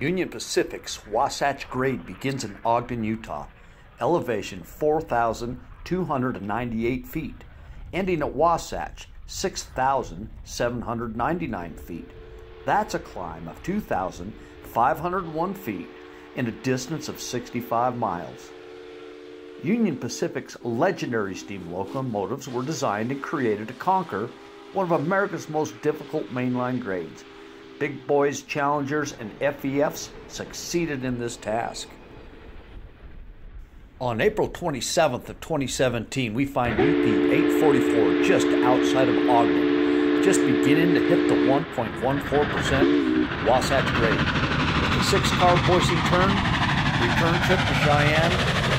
Union Pacific's Wasatch Grade begins in Ogden, Utah, elevation 4,298 feet, ending at Wasatch 6,799 feet. That's a climb of 2,501 feet in a distance of 65 miles. Union Pacific's legendary steam locomotives were designed and created to conquer one of America's most difficult mainline grades. Big Boys, Challengers, and FEFs succeeded in this task. On April 27th of 2017, we find UP 844 just outside of Ogden, just beginning to hit the 1.14% Wasatch grade. With the six-car Boise turn, return trip to Cheyenne,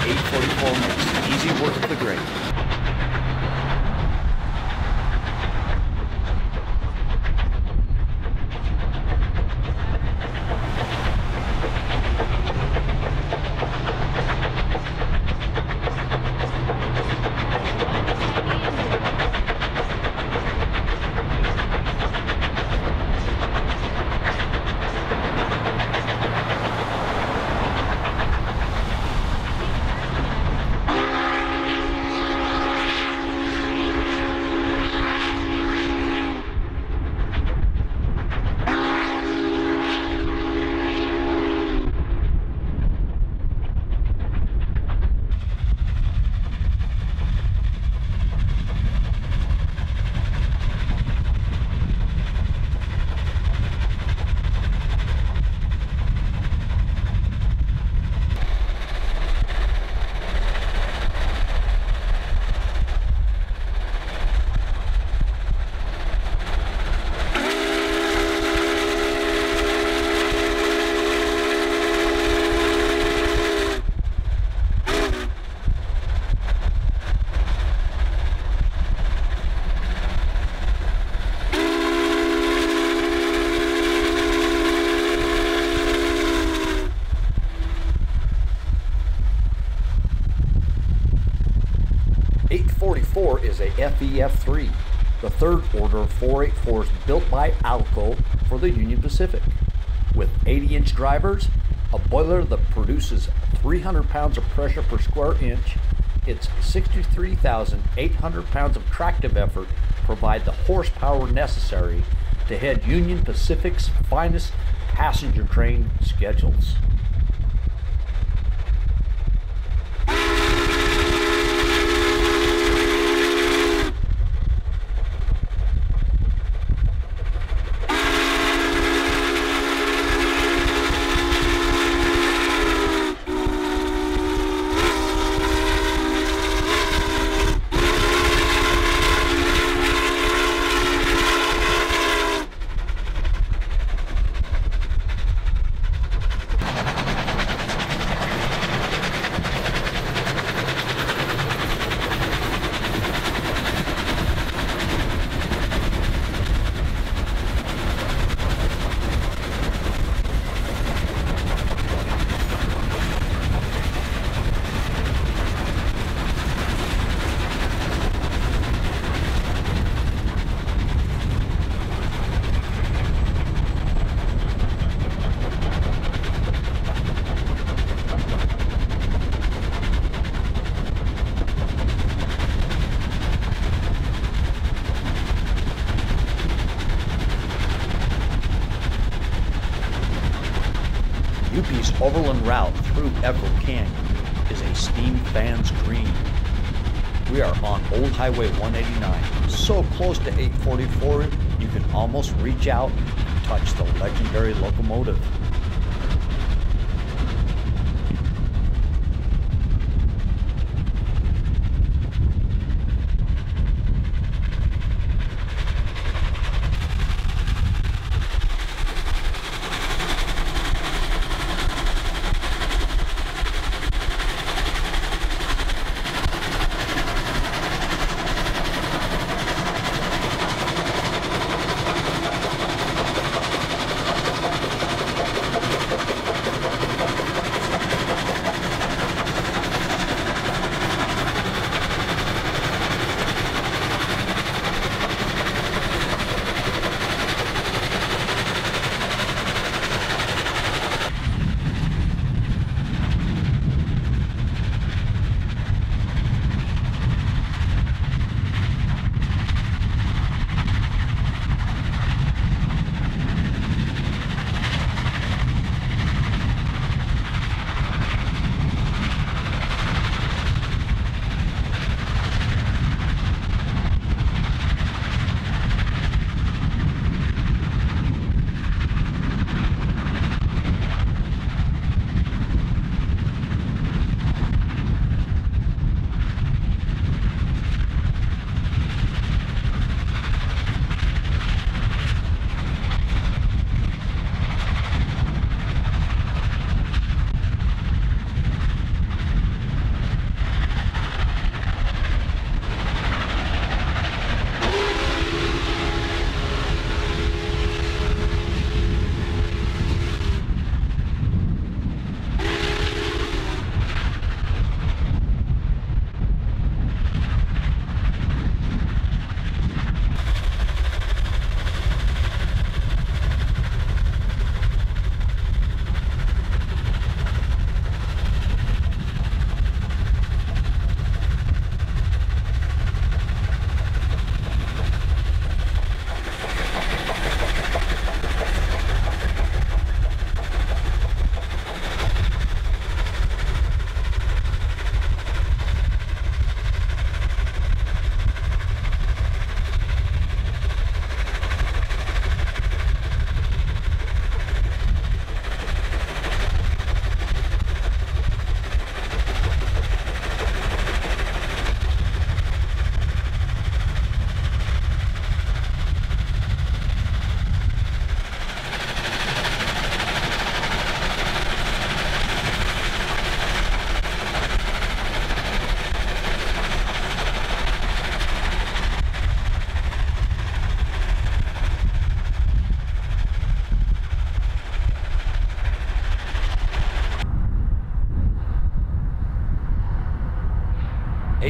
844 makes easy work of the grade. 844 is a FEF3, the third order of 484s built by Alco for the Union Pacific. With 80 inch drivers, a boiler that produces 300 pounds of pressure per square inch, its 63,800 pounds of tractive effort provide the horsepower necessary to head Union Pacific's finest passenger train schedules. UP's overland route through Everett Canyon is a steam fan's dream. We are on Old Highway 189, so close to 844 you can almost reach out and touch the legendary locomotive.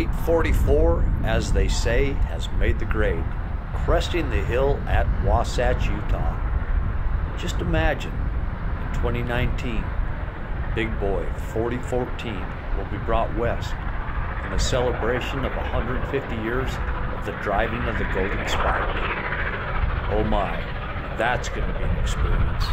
844, as they say, has made the grade, cresting the hill at Wasatch, Utah. Just imagine, in 2019, Big Boy 4014 will be brought west in a celebration of 150 years of the driving of the Golden Spike. Oh my, that's going to be an experience.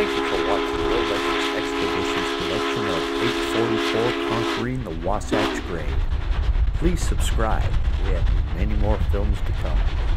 Thank you for watching Reel Legends Expeditions collection of 844 Conquering the Wasatch Grade. Please subscribe. We have many more films to come.